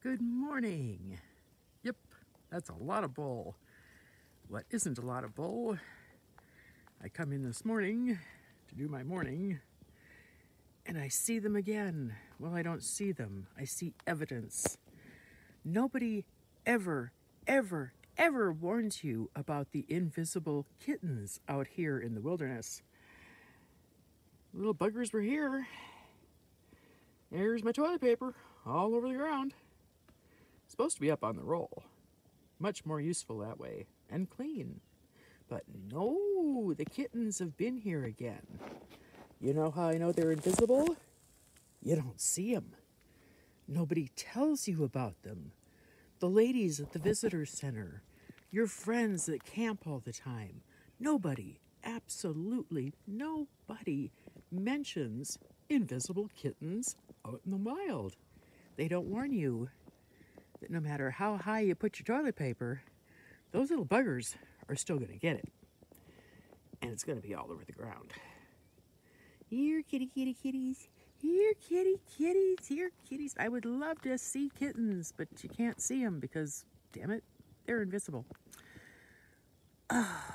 Good morning. Yep, that's a lot of bull. What isn't a lot of bull? I come in this morning to do my morning and I see them again. Well, I don't see them, I see evidence. Nobody ever, ever, ever warns you about the invisible kittens out here in the wilderness. Little buggers were here. There's my toilet paper all over the ground. Supposed to be up on the roll. Much more useful that way and clean. But no, the kittens have been here again. You know how I know they're invisible? You don't see them. Nobody tells you about them. The ladies at the visitor center, your friends that camp all the time. Nobody, absolutely nobody mentions invisible kittens out in the wild. They don't warn you that no matter how high you put your toilet paper, those little buggers are still going to get it. And it's going to be all over the ground. Here, kitty, kitty, kitties. Here, kitty, kitties. Here, kitties. I would love to see kittens, but you can't see them because, damn it, they're invisible. Ah.